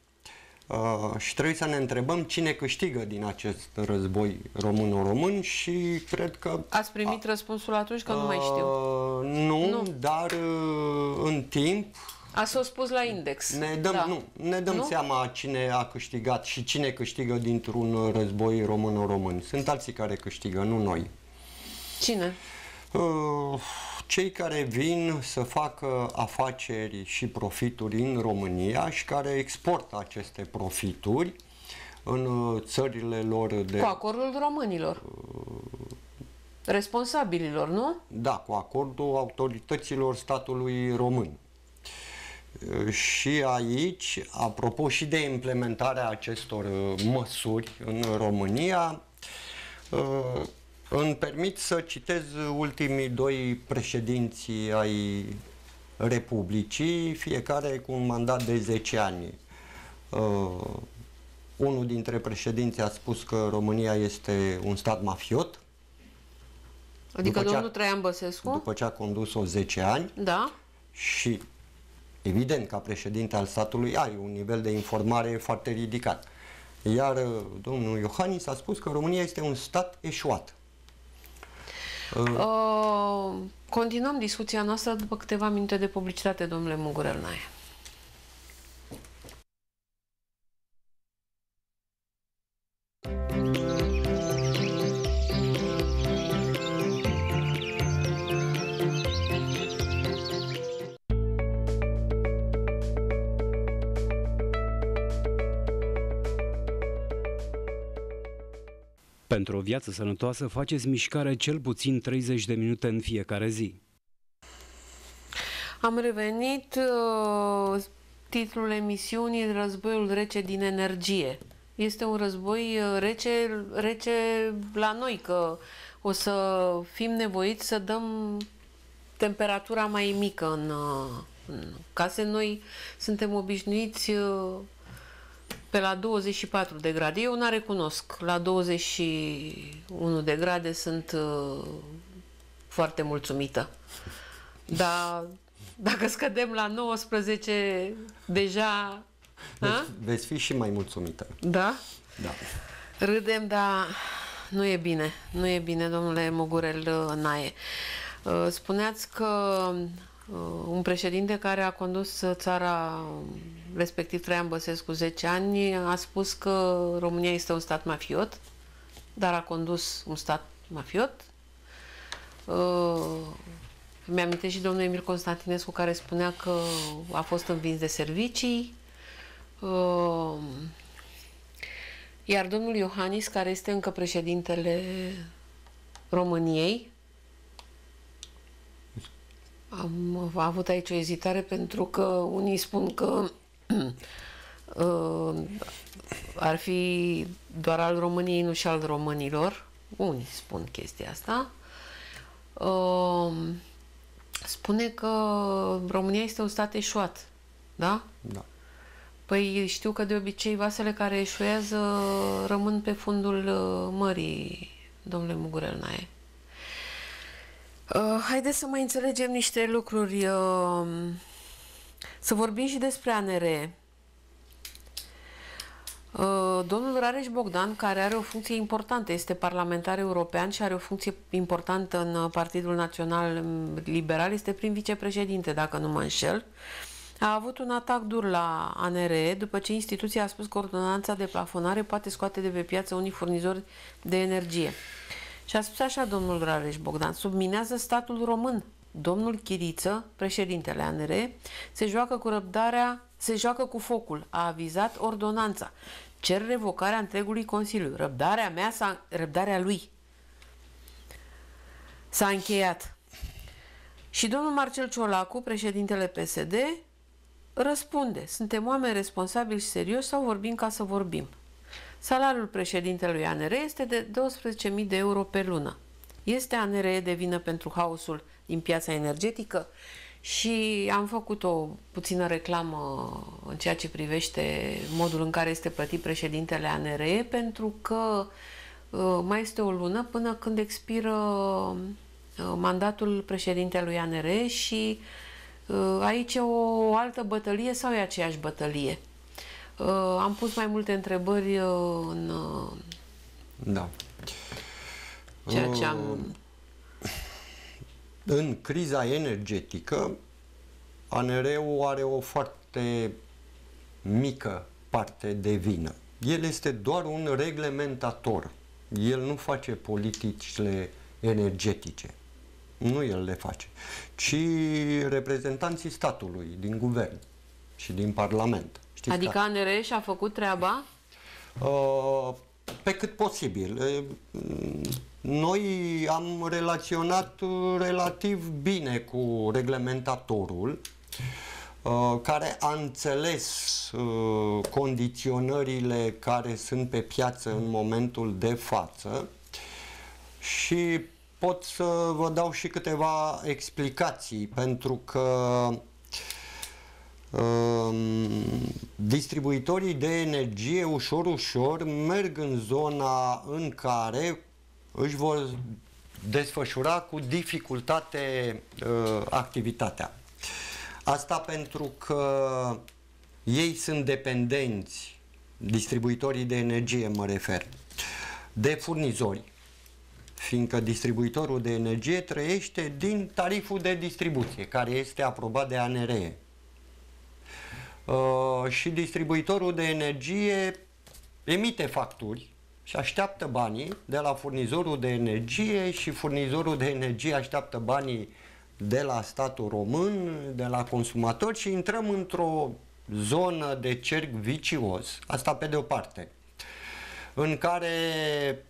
Uh, și trebuie să ne întrebăm cine câștigă din acest război român-român și cred că... Ați primit a, răspunsul atunci că uh, nu mai știu. Nu, nu. dar uh, în timp a s-o spus la index. Ne dăm, da. nu, ne dăm nu? seama cine a câștigat și cine câștigă dintr-un război român-român. Sunt alții care câștigă, nu noi. Cine? Uh, cei care vin să facă afaceri și profituri în România și care exportă aceste profituri în uh, țările lor de... Cu acordul românilor. Responsabililor, nu? Da, cu acordul autorităților statului român. Și aici, apropo și de implementarea acestor uh, măsuri în România, Uh, îmi permit să citez ultimii doi președinți ai Republicii, fiecare cu un mandat de 10 ani. Uh, unul dintre președinți a spus că România este un stat mafiot. Adică după domnul a, Traian Băsescu? După ce a condus-o 10 ani. Da. Și evident, ca președinte al statului, ai un nivel de informare foarte ridicat. Iar uh, domnul Iohannis a spus că România este un stat eșuat. Uh, continuăm discuția noastră după câteva minute de publicitate, domnule Mugurel Naie. Pentru o viață sănătoasă, faceți mișcare cel puțin 30 de minute în fiecare zi. Am revenit uh, titlul emisiunii Războiul rece din energie. Este un război uh, rece, rece la noi, că o să fim nevoiți să dăm temperatura mai mică în, uh, în case. Noi suntem obișnuiți uh, pe la 24 de grade. Eu nu recunosc. La 21 de grade sunt uh, foarte mulțumită. Dar dacă scădem la 19, deja... Veți, veți fi și mai mulțumită. Da? Da. Râdem, dar nu e bine. Nu e bine, domnule Mogurel uh, Nae. Uh, spuneați că uh, un președinte care a condus țara respectiv Traian Băsescu 10 ani, a spus că România este un stat mafiot, dar a condus un stat mafiot. Uh, mi-am și domnul Emil Constantinescu care spunea că a fost învins de servicii. Uh, iar domnul Iohannis, care este încă președintele României, am avut aici o ezitare pentru că unii spun că uh, ar fi doar al României, nu și al românilor. Unii spun chestia asta. Uh, spune că România este un stat eșuat. Da? Da. Păi știu că de obicei vasele care eșuează rămân pe fundul uh, mării, domnule Mugurel Nae. Uh, haideți să mai înțelegem niște lucruri. Uh, să vorbim și despre ANRE. Uh, domnul Rareș Bogdan, care are o funcție importantă, este parlamentar european și are o funcție importantă în Partidul Național Liberal, este prim vicepreședinte, dacă nu mă înșel, a avut un atac dur la ANRE după ce instituția a spus că ordonanța de plafonare poate scoate de pe piață unii furnizori de energie. Și a spus așa domnul Rareș Bogdan, subminează statul român, Domnul Chiriță, președintele ANR, se joacă cu răbdarea, se joacă cu focul. A avizat ordonanța. Cer revocarea întregului Consiliu. Răbdarea mea, s-a, răbdarea lui. S-a încheiat. Și domnul Marcel Ciolacu, președintele PSD, răspunde. Suntem oameni responsabili și serioși sau vorbim ca să vorbim? Salariul președintelui ANR este de 12.000 de euro pe lună. Este ANR de vină pentru haosul din piața energetică și am făcut o puțină reclamă în ceea ce privește modul în care este plătit președintele ANRE pentru că uh, mai este o lună până când expiră uh, mandatul președintelui ANRE și uh, aici e o altă bătălie sau e aceeași bătălie? Am pus mai multe întrebări în da. ceea ce am în criza energetică, ANR-ul are o foarte mică parte de vină. El este doar un reglementator. El nu face politicile energetice. Nu el le face, ci reprezentanții statului, din guvern și din parlament. Știți adică ANR și-a făcut treaba? Uh, pe cât posibil. Noi am relaționat relativ bine cu reglementatorul uh, care a înțeles uh, condiționările care sunt pe piață în momentul de față și pot să vă dau și câteva explicații, pentru că um, distribuitorii de energie ușor, ușor merg în zona în care își vor desfășura cu dificultate uh, activitatea. Asta pentru că ei sunt dependenți, distribuitorii de energie mă refer, de furnizori, fiindcă distribuitorul de energie trăiește din tariful de distribuție, care este aprobat de ANRE. Uh, și distribuitorul de energie emite facturi și așteaptă banii de la furnizorul de energie și furnizorul de energie așteaptă banii de la statul român, de la consumatori și intrăm într-o zonă de cerc vicios, asta pe de o parte, în care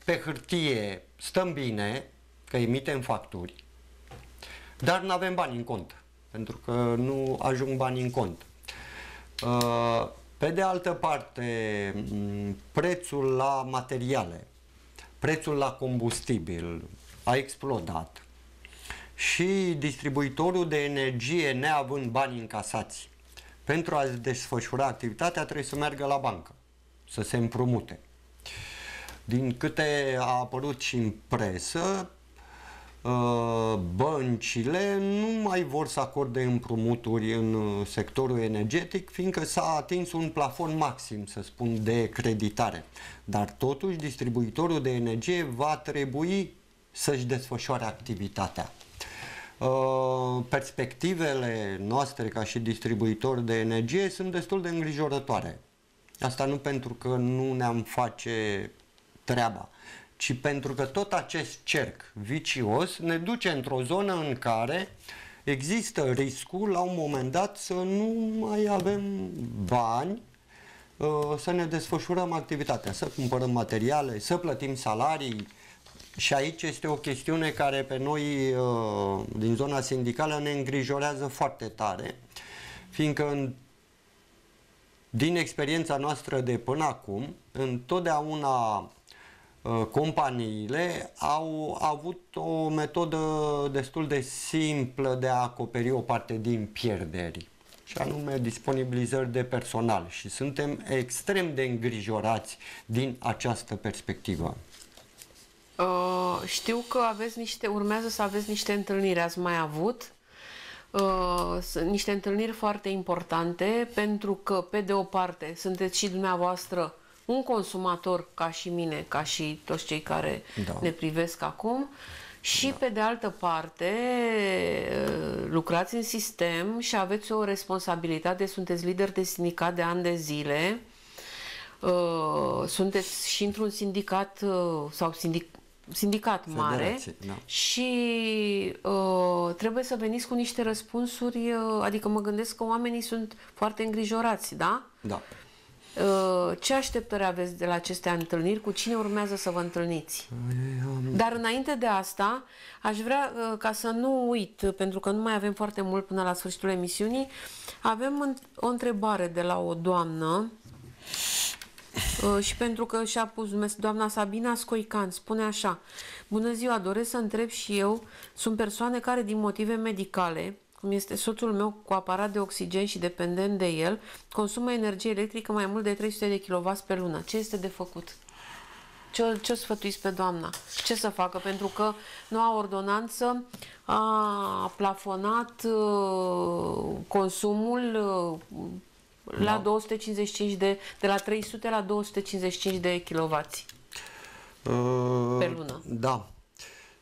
pe hârtie stăm bine, că emitem facturi, dar nu avem bani în cont, pentru că nu ajung bani în cont. Uh, pe de altă parte, prețul la materiale, prețul la combustibil a explodat și distribuitorul de energie, neavând bani încasați, pentru a desfășura activitatea trebuie să meargă la bancă, să se împrumute. Din câte a apărut și în presă, ă, băncile nu mai vor să acorde împrumuturi în sectorul energetic, fiindcă s-a atins un plafon maxim, să spun, de creditare. Dar totuși distribuitorul de energie va trebui să-și desfășoare activitatea. Uh, perspectivele noastre ca și distribuitori de energie sunt destul de îngrijorătoare. Asta nu pentru că nu ne-am face treaba, ci pentru că tot acest cerc vicios ne duce într-o zonă în care există riscul la un moment dat să nu mai avem bani uh, să ne desfășurăm activitatea, să cumpărăm materiale, să plătim salarii, și aici este o chestiune care pe noi uh, din zona sindicală ne îngrijorează foarte tare, fiindcă în, din experiența noastră de până acum, întotdeauna uh, companiile au avut o metodă destul de simplă de a acoperi o parte din pierderi și anume disponibilizări de personal. Și suntem extrem de îngrijorați din această perspectivă. Uh, știu că aveți niște, urmează să aveți niște întâlniri, ați mai avut? Uh, niște întâlniri foarte importante pentru că, pe de o parte, sunteți și dumneavoastră un consumator ca și mine, ca și toți cei care da. ne privesc acum și, da. pe de altă parte, uh, lucrați în sistem și aveți o responsabilitate, sunteți lider de sindicat de ani de zile, uh, sunteți și într-un sindicat sau sindic, sindicat mare da. și uh, trebuie să veniți cu niște răspunsuri, uh, adică mă gândesc că oamenii sunt foarte îngrijorați, da? Da. Uh, ce așteptări aveți de la aceste întâlniri? Cu cine urmează să vă întâlniți? Dar înainte de asta, aș vrea uh, ca să nu uit, pentru că nu mai avem foarte mult până la sfârșitul emisiunii, avem o întrebare de la o doamnă Uh, și pentru că și-a pus numesc doamna Sabina Scoican, spune așa Bună ziua, doresc să întreb și eu, sunt persoane care din motive medicale, cum este soțul meu cu aparat de oxigen și dependent de el, consumă energie electrică mai mult de 300 de kW pe lună. Ce este de făcut? Ce, ce sfătuiți pe doamna? Ce să facă? Pentru că noua ordonanță a plafonat uh, consumul uh, la da. 255 de, de la 300 la 255 de kW uh, pe lună. Da.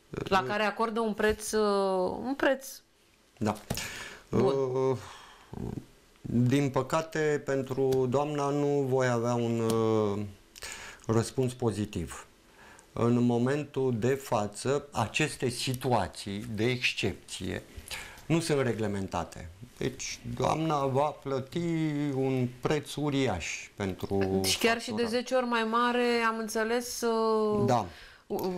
La care acordă un preț, uh, un preț. Da. Bun. Uh, din păcate, pentru doamna nu voi avea un uh, răspuns pozitiv. În momentul de față, aceste situații de excepție nu sunt reglementate. Deci doamna va plăti un preț uriaș pentru Și chiar și de 10 ori mai mare, am înțeles, uh, da.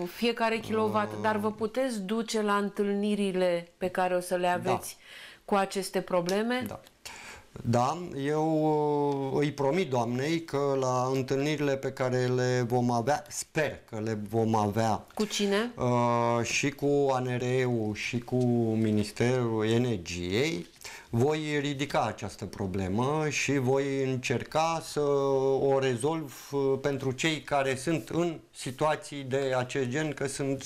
Fiecare kilowatt. Uh... Dar vă puteți duce la întâlnirile pe care o să le aveți da. cu aceste probleme? Da. Da, eu uh, îi promit doamnei că la întâlnirile pe care le vom avea, sper că le vom avea Cu cine? uh, și cu ANRE-ul și cu Ministerul Energiei, voi ridica această problemă și voi încerca să o rezolv uh, pentru cei care sunt în situații de acest gen, că sunt,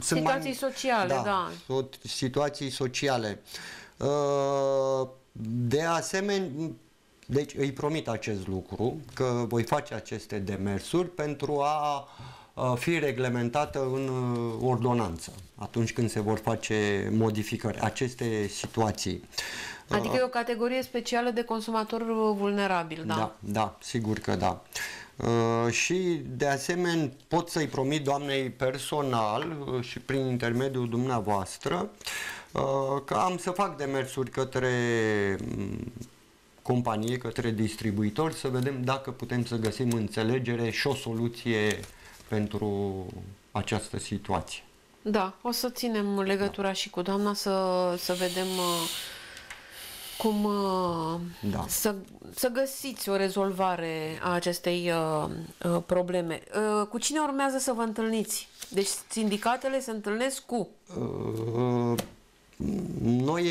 sunt Situații sociale, da. so- situații sociale. Uh, De asemenea, deci îi promit acest lucru, că voi face aceste demersuri pentru a a fi reglementată în uh, ordonanță atunci când se vor face modificări aceste situații. Adică e o categorie specială de consumator vulnerabil, da? Da, da, sigur că da. Uh, și de asemenea pot să-i promit doamnei personal uh, și prin intermediul dumneavoastră uh, că am să fac demersuri către mm, companie, către distribuitor să vedem dacă putem să găsim înțelegere și o soluție pentru această situație. Da, o să ținem legătura și cu doamna să, să vedem uh, cum uh, Da. să, să găsiți o rezolvare a acestei uh, uh, probleme. Uh, cu cine urmează să vă întâlniți? Deci sindicatele se întâlnesc cu... Uh, Noi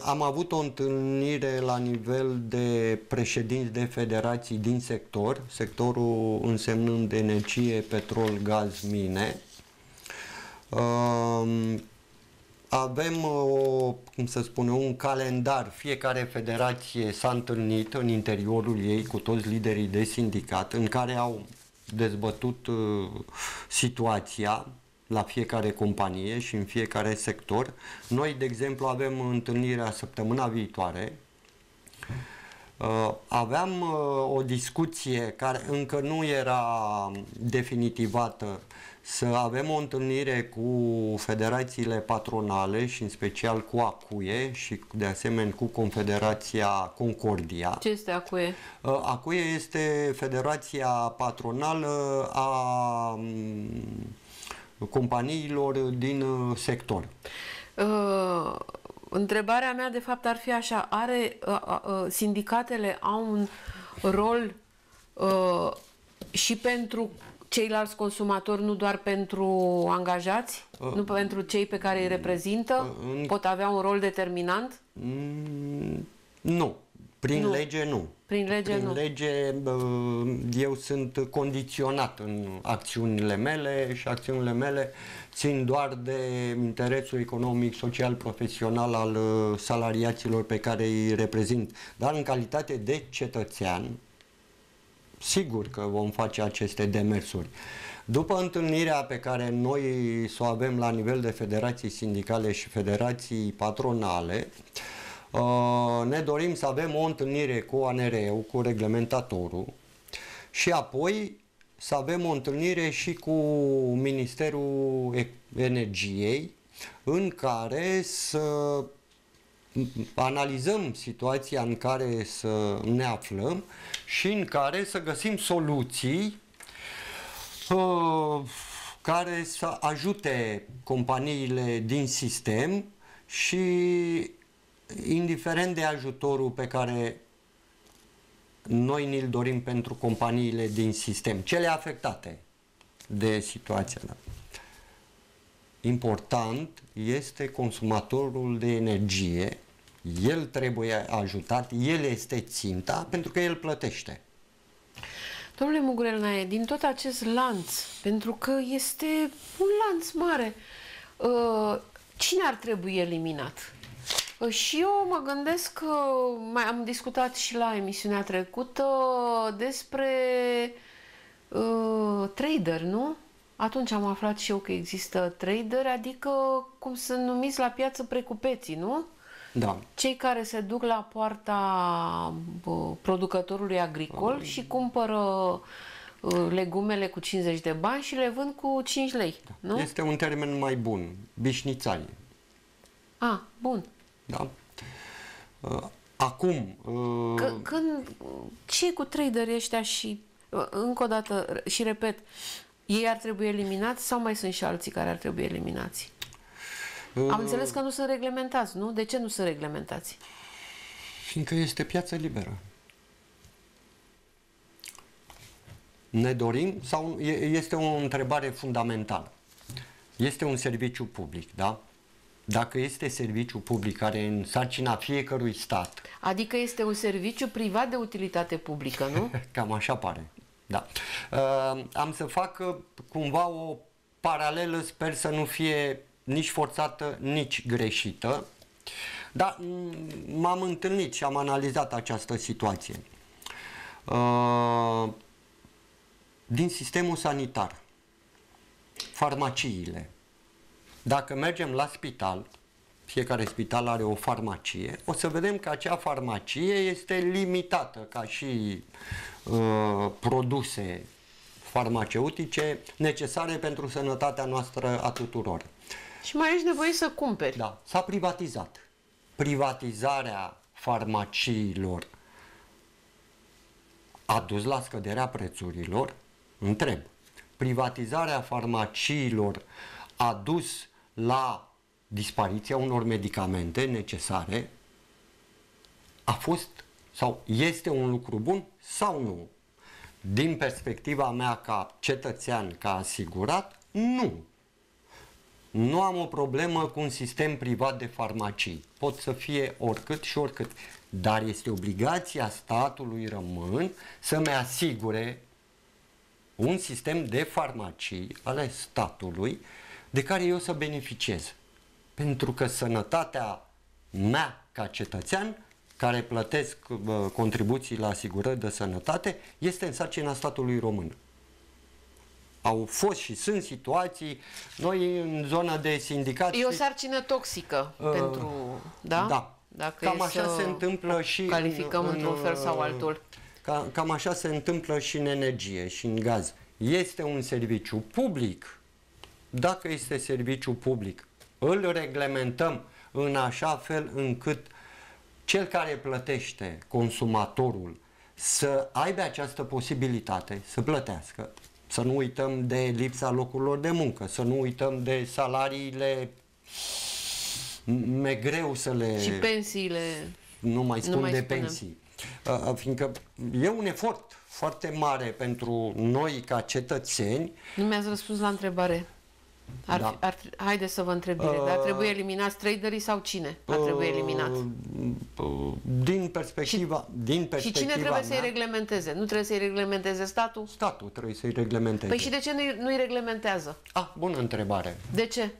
am avut o întâlnire la nivel de președinți de federații din sector, sectorul însemnând energie, petrol, gaz, mine. Um, Avem, o, cum să spun eu, un calendar. Fiecare federație s-a întâlnit în interiorul ei cu toți liderii de sindicat în care au dezbătut uh, situația la fiecare companie și în fiecare sector. Noi, de exemplu, avem întâlnirea săptămâna viitoare. Uh, aveam uh, o discuție care încă nu era definitivată să avem o întâlnire cu federațiile patronale și în special cu ACUE și de asemenea cu Confederația Concordia. Ce este acuie? Uh, ACUE este federația patronală a mm, companiilor din uh, sector. Uh, întrebarea mea, de fapt, ar fi așa. Are, uh, uh, sindicatele au un rol uh, și pentru ceilalți consumatori, nu doar pentru angajați, nu pentru cei pe care îi reprezintă? în- Pot avea un rol determinant? Mm, Nu. Prin Nu. lege nu. Prin lege Prin nu. lege uh, eu sunt condiționat în acțiunile mele și acțiunile mele țin doar de interesul economic, social, profesional al uh, salariaților pe care îi reprezint. Dar în calitate de cetățean, sigur că vom face aceste demersuri. După întâlnirea pe care noi să o avem la nivel de federații sindicale și federații patronale, uh, ne dorim să avem o întâlnire cu ANRE-ul, cu reglementatorul și apoi să avem o întâlnire și cu Ministerul E- Energiei în care să analizăm situația în care să ne aflăm și în care să găsim soluții uh, care să ajute companiile din sistem și indiferent de ajutorul pe care noi ni-l dorim pentru companiile din sistem, cele afectate de situația. Da. Important este consumatorul de energie, el trebuie ajutat, el este ținta pentru că el plătește. Domnule Mugurel Nae, din tot acest lanț, pentru că este un lanț mare, uh, cine ar trebui eliminat? Uh, Și eu mă gândesc că mai am discutat și la emisiunea trecută despre uh, trader, nu? Atunci am aflat și eu că există trader, adică cum sunt numiți la piață precupeții, nu? Da. Cei care se duc la poarta bă, producătorului agricol și cumpără uh, legumele cu 50 de bani și le vând cu 5 lei, nu? Este un termen mai bun, bișnițari. Ah, bun. Da? Uh, Acum, uh, C- când, ce cu traderii ăștia și, uh, încă o dată, și repet, ei ar trebui eliminați sau mai sunt și alții care ar trebui eliminați? Am înțeles că nu sunt reglementați, nu? De ce nu sunt reglementați? Fiindcă este piață liberă. Ne dorim sau este o întrebare fundamentală. Este un serviciu public, da? Dacă este serviciu public care e în sarcina fiecărui stat. Adică este un serviciu privat de utilitate publică, nu? Cam așa pare. Da. Uh, am să fac uh, cumva o paralelă, sper să nu fie nici forțată, nici greșită. Dar m-am întâlnit și am analizat această situație. Uh, din sistemul sanitar, farmaciile. Dacă mergem la spital, fiecare spital are o farmacie, o să vedem că acea farmacie este limitată ca și uh, produse farmaceutice necesare pentru sănătatea noastră a tuturor. Și mai ești nevoie să cumperi. Da, s-a privatizat. Privatizarea farmaciilor a dus la scăderea prețurilor? Întreb. Privatizarea farmaciilor a dus la dispariția unor medicamente necesare? A fost sau este un lucru bun sau nu? Din perspectiva mea ca cetățean, ca asigurat, nu. Nu am o problemă cu un sistem privat de farmacii. Pot să fie oricât și oricât. Dar este obligația statului rămân să-mi asigure un sistem de farmacii ale statului de care eu să beneficiez. Pentru că sănătatea mea ca cetățean care plătesc contribuții la asigurări de sănătate este în sarcina statului român. Au fost și sunt situații, noi în zona de sindicat... E o sarcină toxică uh, pentru... Da? Da. Dacă Cam așa se întâmplă și... Calificăm în, într-un fel sau altul. Ca, cam așa se întâmplă și în energie și în gaz. Este un serviciu public. Dacă este serviciu public, îl reglementăm în așa fel încât cel care plătește, consumatorul, să aibă această posibilitate să plătească. Să nu uităm de lipsa locurilor de muncă, să nu uităm de salariile me greu să le... Și pensiile. Nu mai spun nu mai de spunem. pensii. Fiindcă e un efort foarte mare pentru noi ca cetățeni. Nu mi-ați răspuns la întrebare. Ar, da. ar, haide să vă întreb bine, uh, dar trebuie eliminați traderii sau cine ar trebui uh, eliminat? Uh, din perspectiva, și, din perspectiva Și cine trebuie mea, să-i reglementeze? Nu trebuie să-i reglementeze statul? Statul trebuie să-i reglementeze. Păi și de ce nu-i, nu-i reglementează? Ah, bună întrebare. De ce?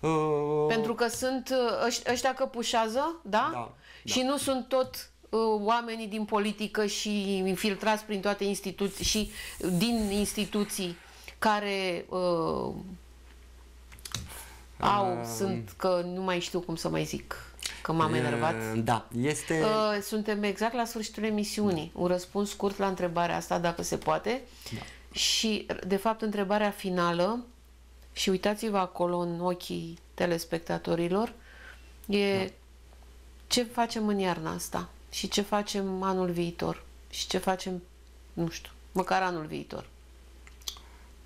Uh, Pentru că sunt uh, ăștia căpușează, da? da și da. nu sunt tot uh, oamenii din politică și infiltrați prin toate instituții și din instituții care uh, au, uh, sunt, că nu mai știu cum să mai zic, că m-am uh, enervat. Da, este... Uh, suntem exact la sfârșitul emisiunii. Un răspuns scurt la întrebarea asta, dacă se poate. Da. Și, de fapt, întrebarea finală, și uitați-vă acolo în ochii telespectatorilor, e da. ce facem în iarna asta și ce facem anul viitor și ce facem, nu știu, măcar anul viitor.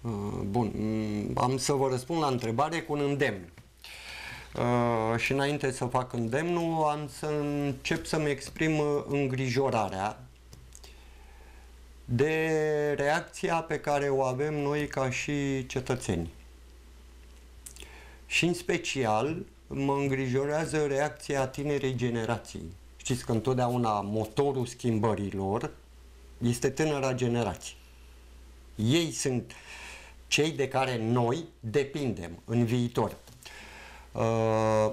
Uh, bun, mm, am să vă răspund la întrebare cu un îndemn. Uh, și înainte să fac îndemnul, am să încep să-mi exprim uh, îngrijorarea de reacția pe care o avem noi ca și cetățeni. Și în special mă îngrijorează reacția tinerei generații. Știți că întotdeauna motorul schimbărilor este tânăra generație. Ei sunt uh, cei de care noi depindem în viitor. Uh,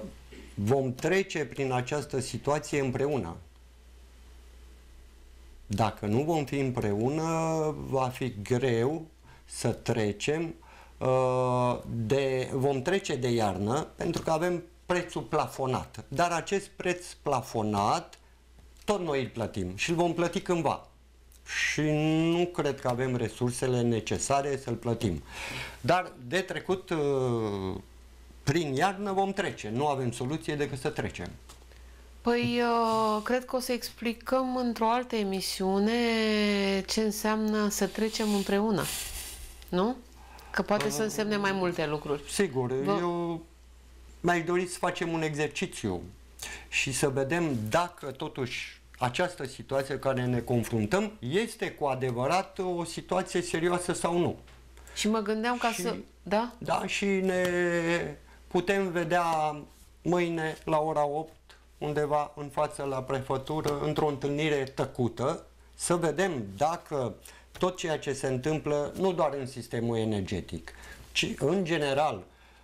vom trece prin această situație împreună. Dacă nu vom fi împreună, va fi greu să trecem uh, de, vom trece de iarnă pentru că avem prețul plafonat. Dar acest preț plafonat tot noi îl plătim și îl vom plăti cândva și nu cred că avem resursele necesare să-l plătim. Dar de trecut uh, prin iarnă vom trece. Nu avem soluție decât să trecem. Păi, uh, cred că o să explicăm într-o altă emisiune ce înseamnă să trecem împreună. Nu? Că poate să însemne mai multe lucruri. Sigur, Vă... eu mi-aș dori să facem un exercițiu și să vedem dacă totuși această situație care ne confruntăm este cu adevărat o situație serioasă sau nu. Și mă gândeam ca Și- să... Da? Da, și ne putem vedea mâine la ora 8 undeva în față la prefătură, într-o întâlnire tăcută, să vedem dacă tot ceea ce se întâmplă, nu doar în sistemul energetic, ci în general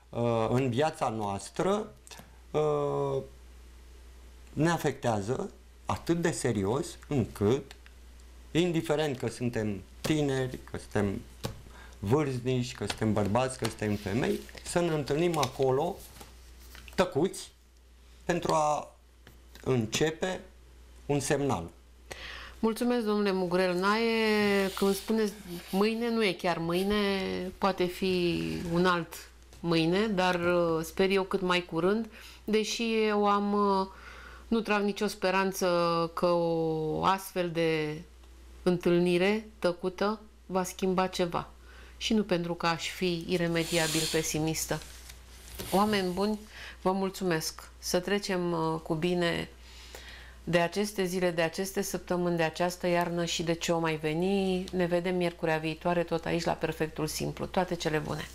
uh, în viața noastră, uh, ne afectează atât de serios încât, indiferent că suntem tineri, că suntem vârstnici, că suntem bărbați, că suntem femei, să ne întâlnim acolo tăcuți pentru a începe un semnal. Mulțumesc, domnule Mugrel Nae. Când spuneți mâine, nu e chiar mâine, poate fi un alt mâine, dar uh, sper eu cât mai curând, deși eu am, uh, nu trag nicio speranță că o astfel de întâlnire tăcută va schimba ceva. Și nu pentru că aș fi iremediabil pesimistă. Oameni buni, vă mulțumesc. Să trecem uh, cu bine de aceste zile, de aceste săptămâni, de această iarnă și de ce o mai veni. Ne vedem miercurea viitoare tot aici la Perfectul Simplu. Toate cele bune!